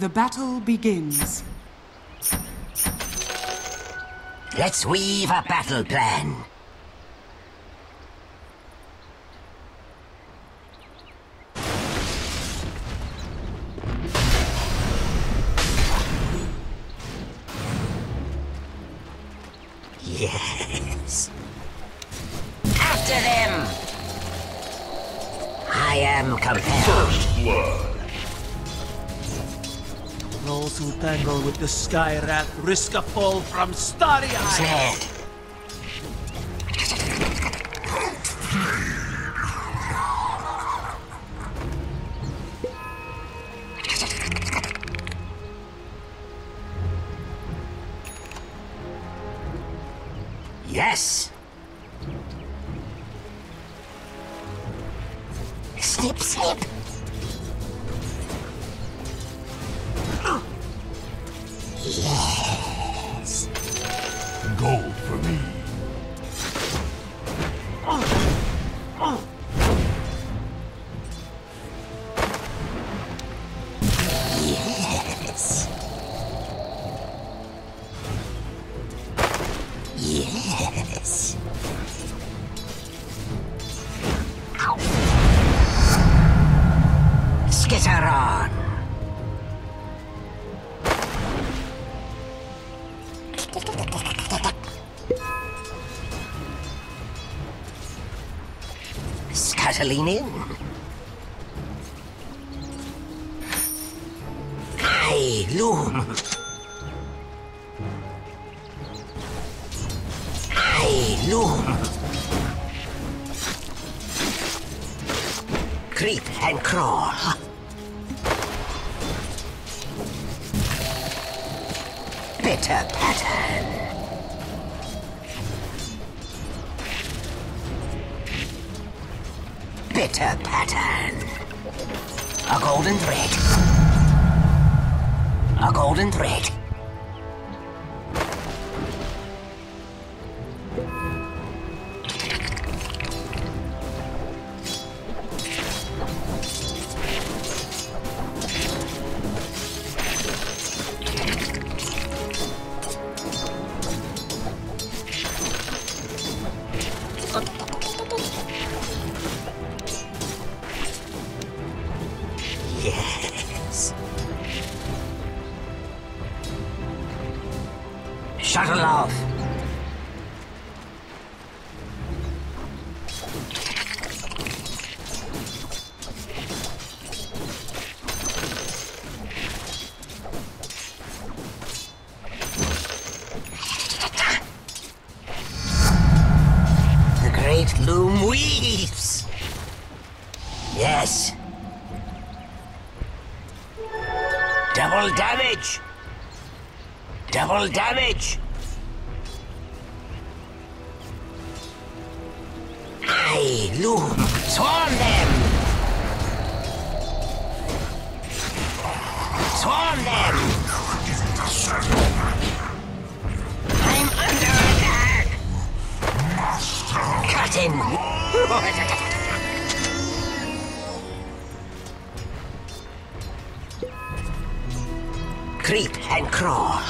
The battle begins. Let's weave a battle plan. the Sky Wrath risk a fall from starry eyes. gold for me. to lean in. him. Creep and crawl.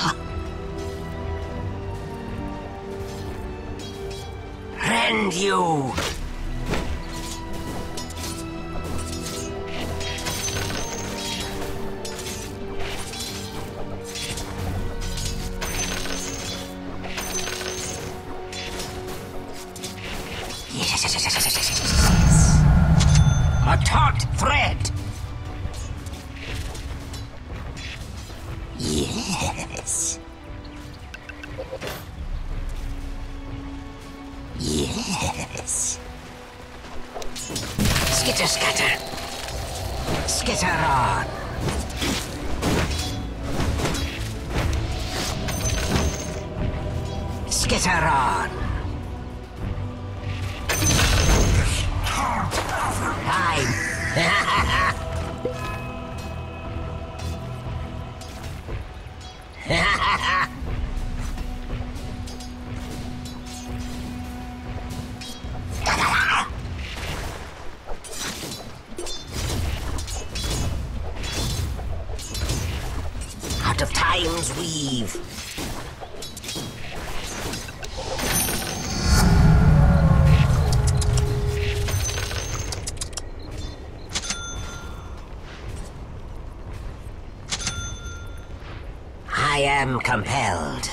Rend you! Time's weave. I am compelled.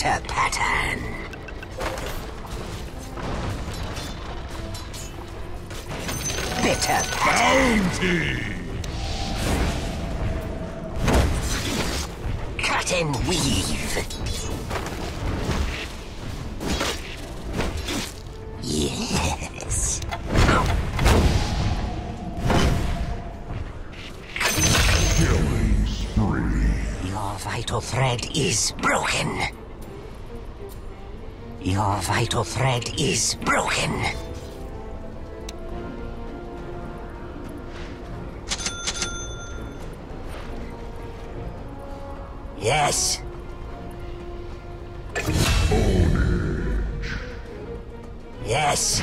Bitter pattern. Bitter pattern. Bounty! Cut and weave. Yes. Killing spree. Your vital thread is broken. Your vital thread is broken. Yes. Yes.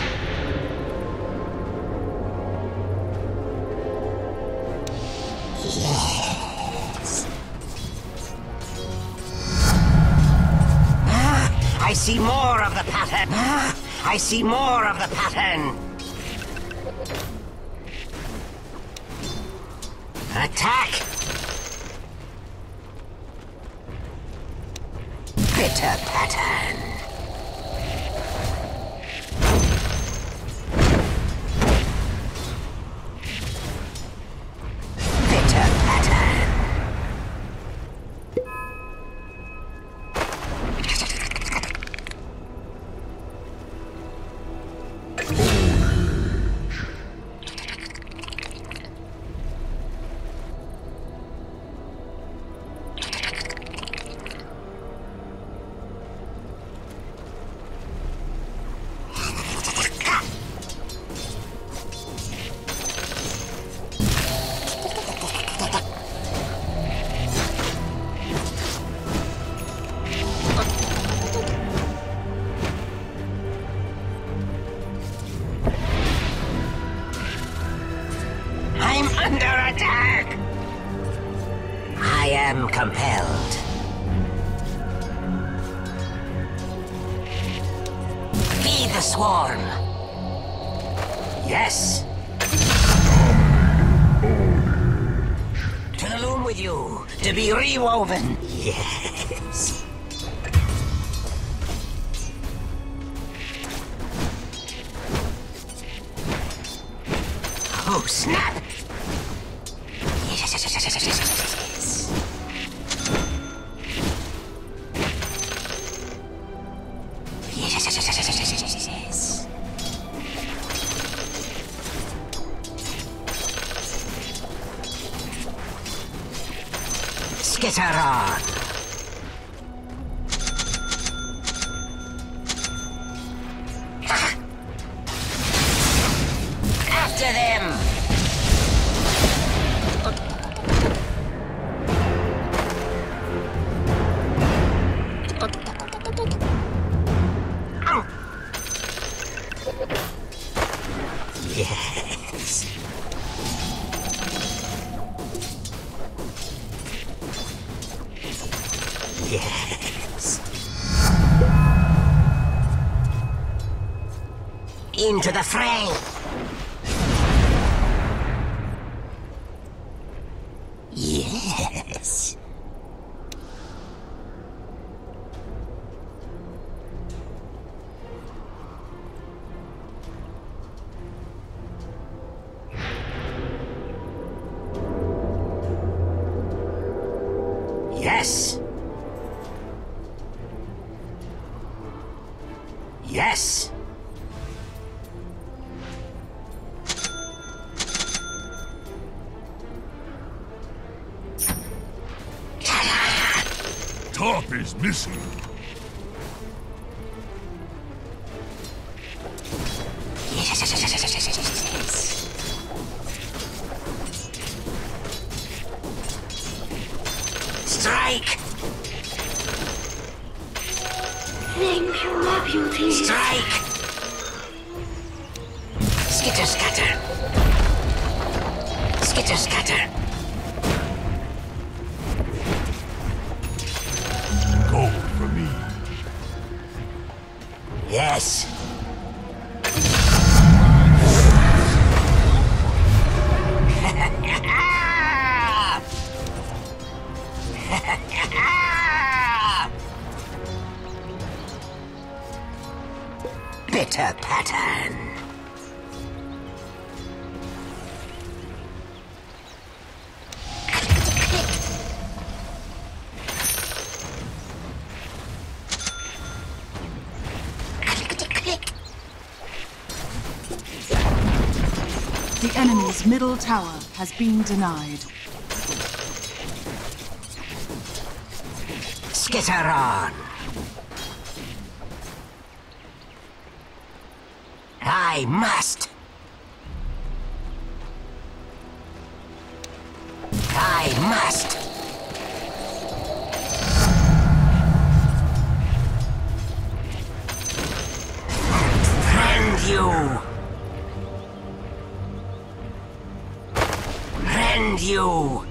Yes. See more of the pattern. I see more of the pattern. Attack! Bitter pattern. Let's get her on. Into the fray. top is missing. Strike! Thank you, Strike! Middle tower has been denied. Skitter on. I must. I must. You.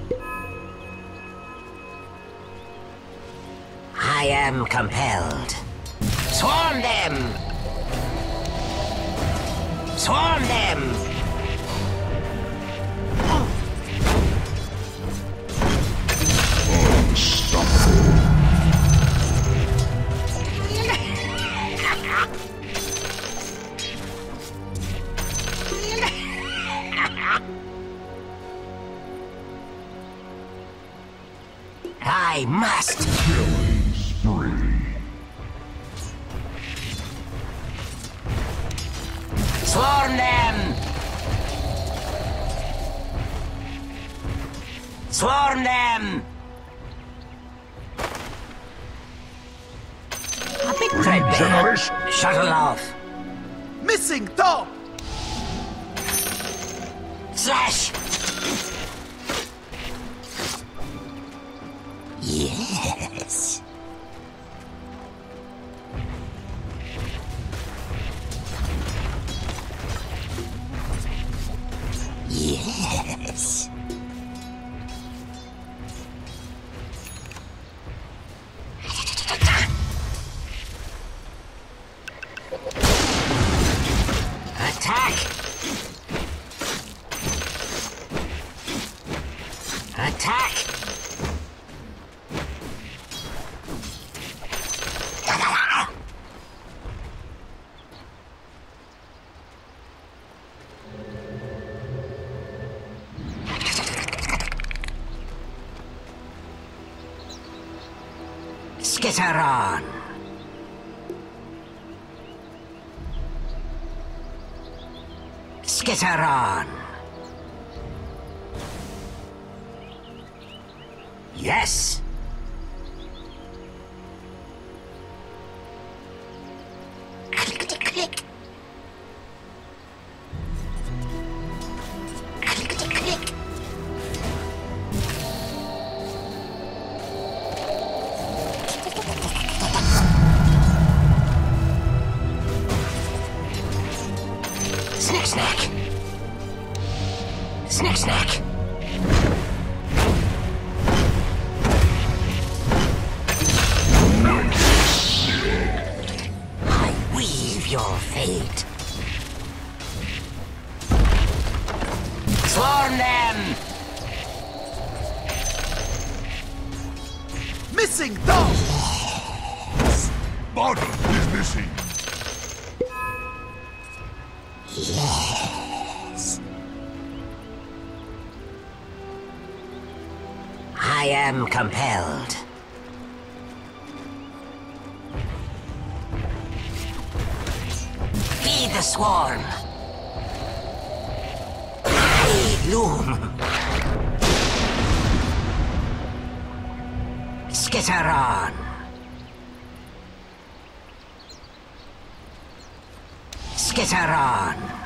I am compelled. Swarm them! Swarm them! I must! Killing spree. Swarm them! Swarm them! A bit threadbare. Regeneration. Shuttle off. Missing top! Slash! Yes. Yes! Am compelled. Feed the swarm. I loom. Skitter on. Skitter on.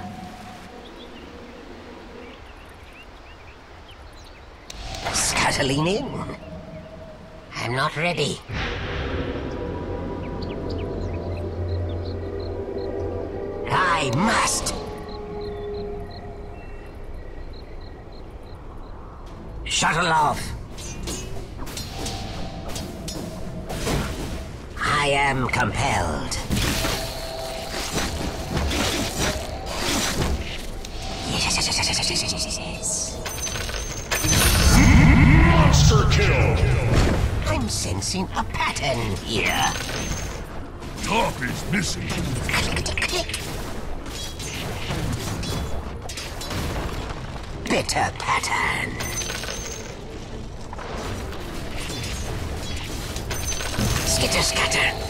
Scuttling in. I'm not ready. I must. Shuttle off. I am compelled. Yes. Monster kill! I'm sensing a pattern here. Top is missing. Click, click. Bitter pattern. Skitter scatter.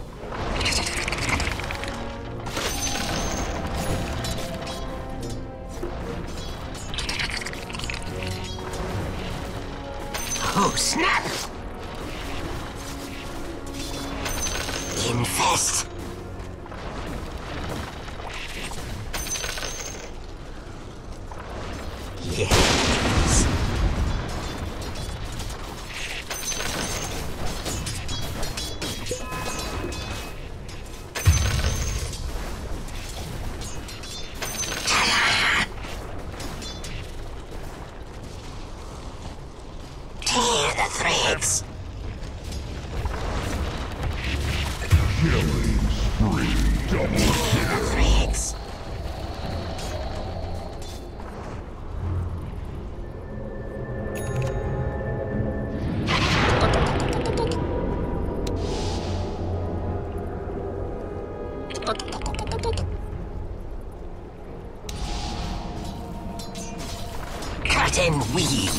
And weave.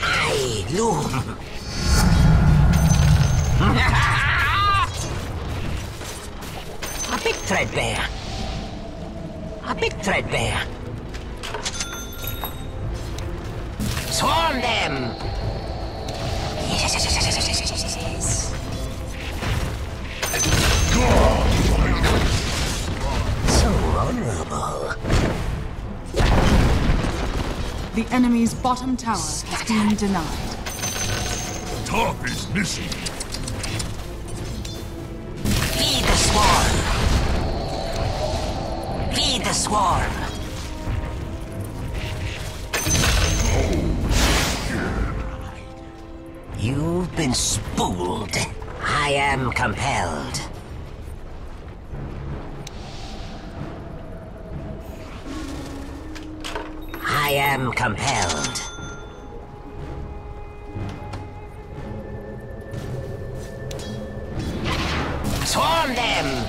I loom. A big threadbare. A big threadbare. Bottom tower has been denied. Top is missing. Feed the swarm. Feed the swarm. You've been spooled. I am compelled. I am compelled. Swarm them!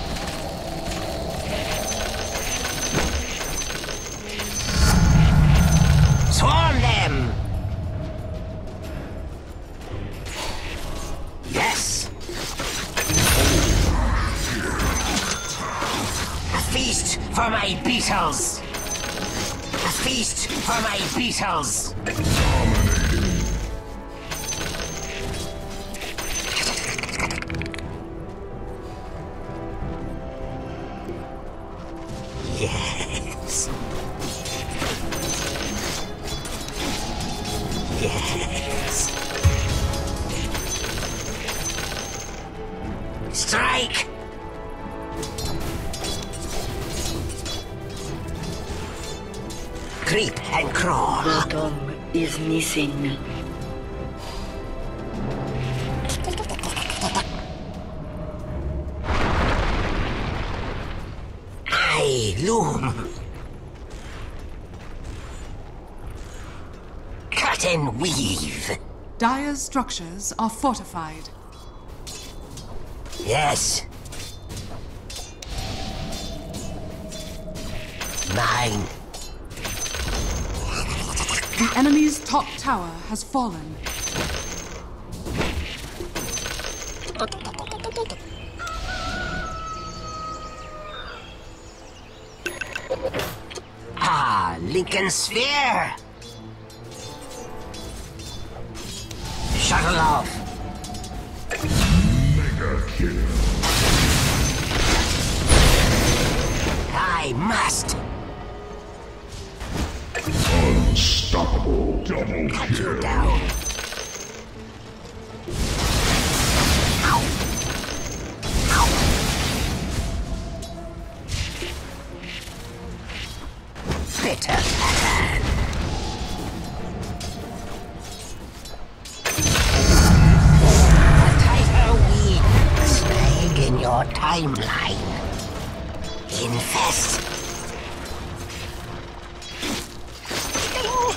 Swarm them! Yes! A feast for my beetles! For my beetles! Yes. And weave. Dire's structures are fortified. Yes. Mine. The enemy's top tower has fallen. Ah, Linken's Sphere! Off. Mega kill. I must Unstoppable. Double cut you kill. down. Timeline. Infest. Sting!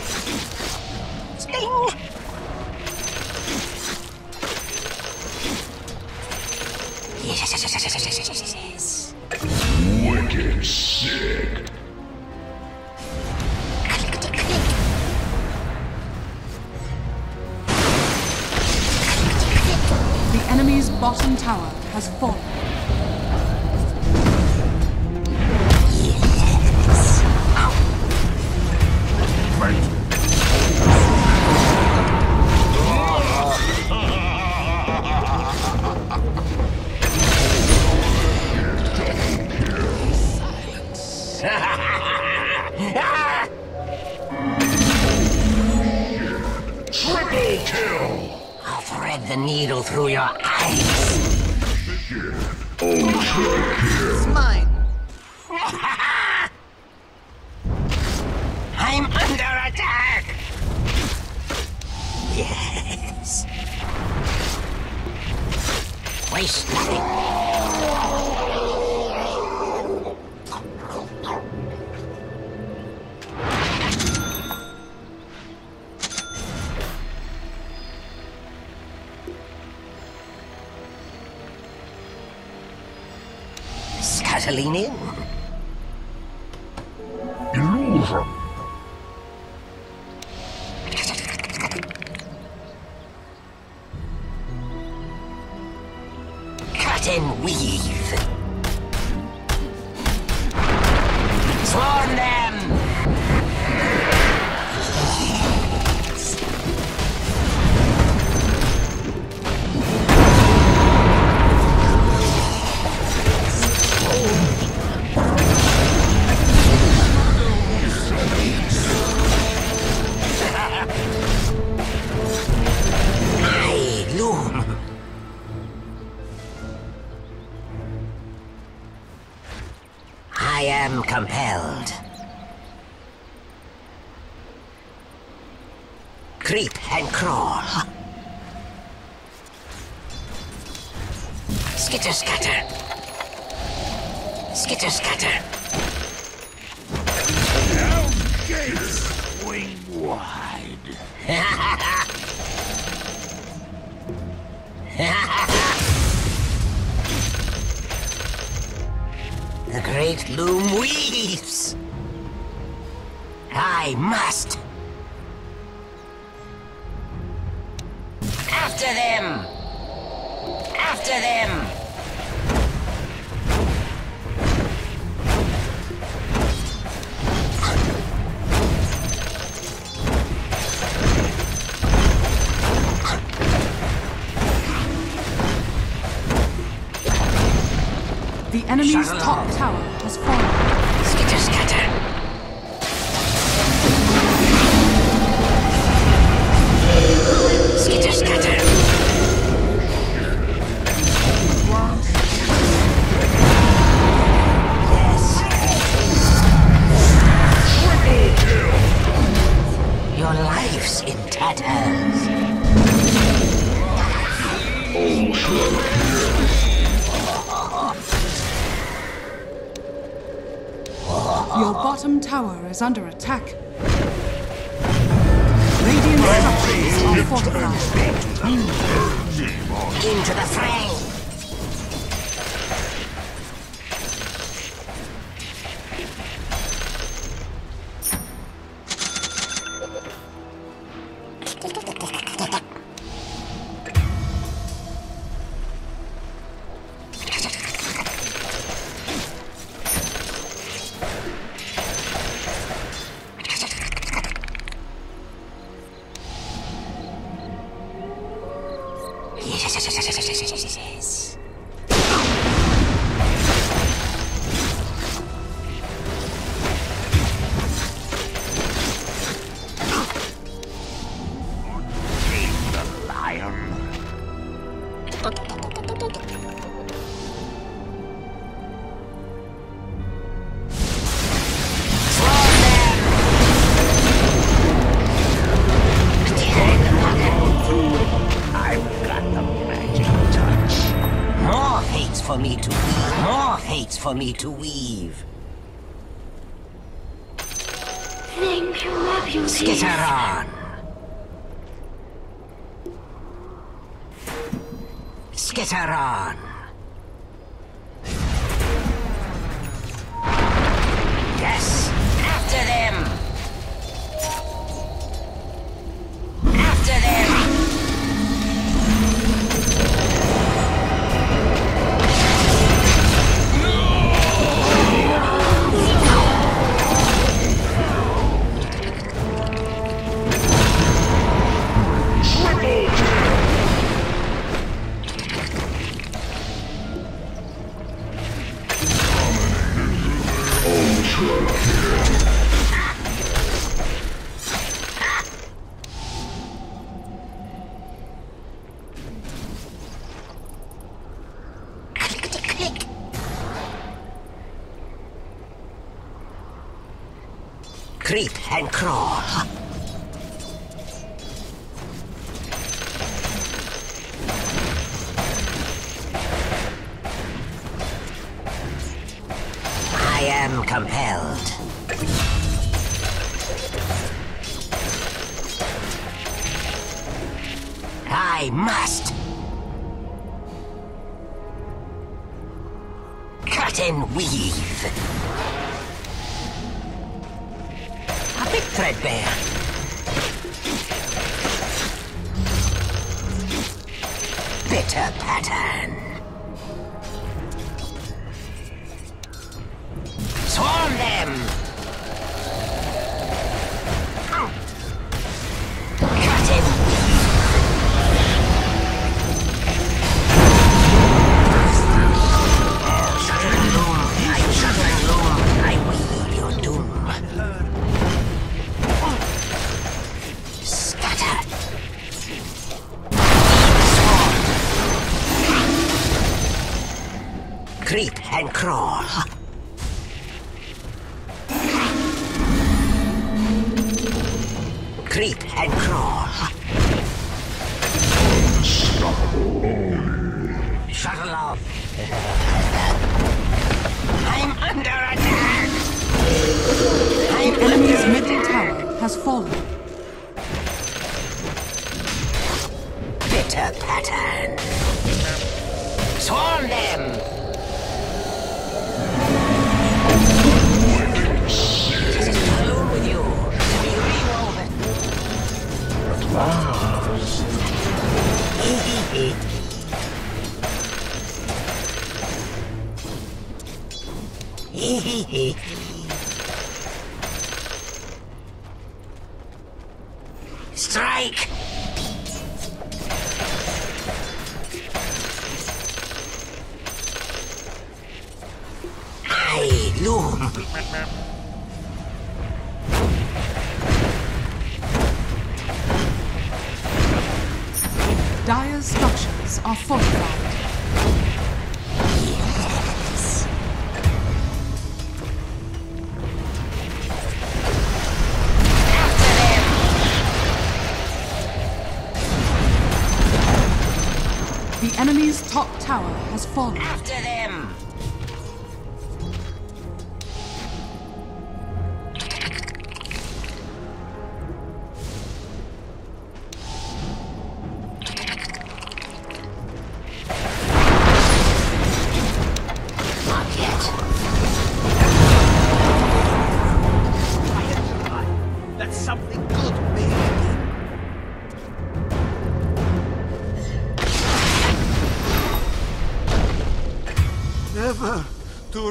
Sting! Yes. Wicked sick. The enemy's bottom tower has fallen. Scuttling in. Illusion. Great loom weaves. I must. Bottom tower is under attack. Radiant structures are fortified. Into the fray. Me to weave. Thank you, love you, Skitter on. Skitter on. Crawl. I am compelled. I must. Cut and weave. Threadbare. Bitter pattern. And crawl. Creep and crawl. Shuttle off. I'm under attack. I'm Enemy's under middle attack. tower has fallen. Bitter fallen.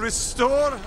Restore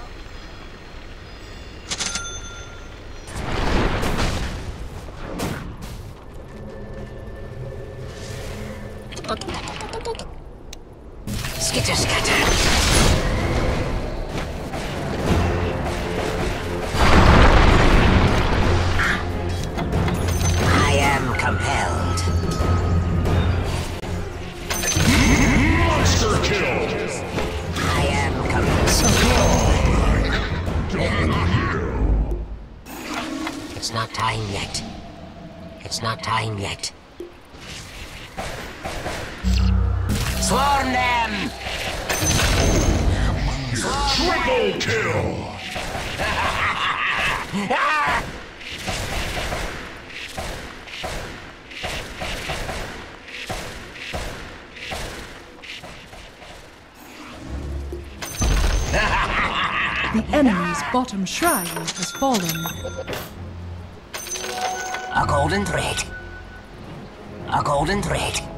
The enemy's bottom shrine has fallen. A golden thread. A golden thread.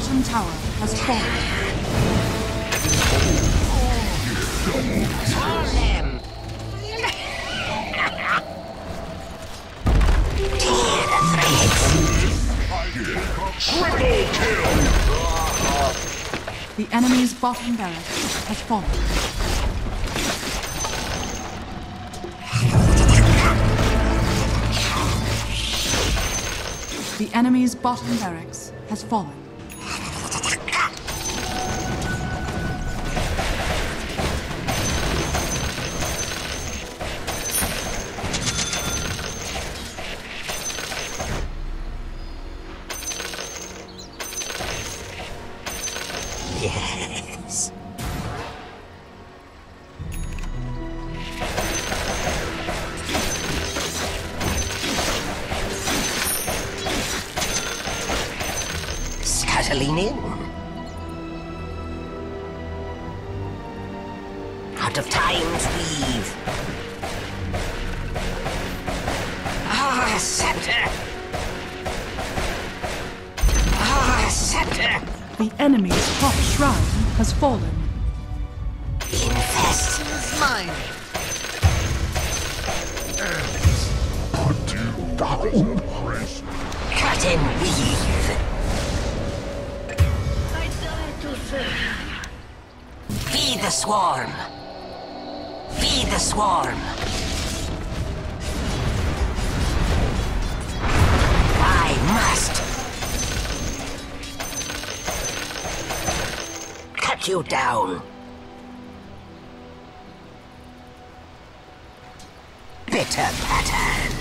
Bottom tower has fallen. The enemy's bottom barracks has fallen. The enemy's bottom barracks Yes. Scuttling in. Out of time's weave. Ah, scepter! Ah! The enemy's top shrine has fallen. Infest! Put you down, Cut and weave! I die to serve. Feed the swarm! Feed the swarm! You down! Bitter pattern!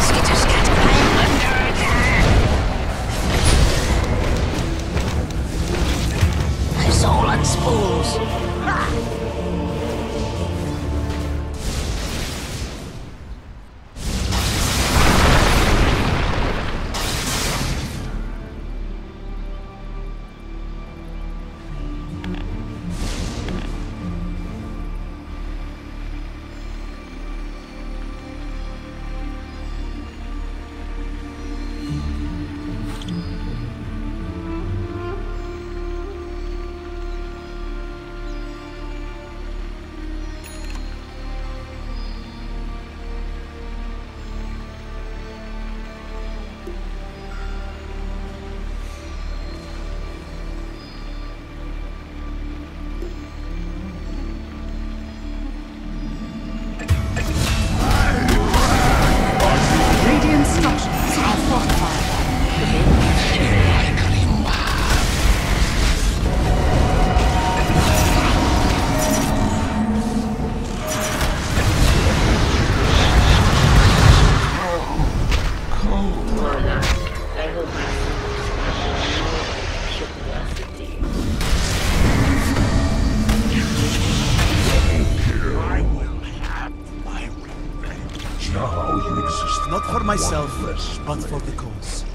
Skitter scatter! I'm under attack! My soul unspools! Ha! Myself, but for the cause.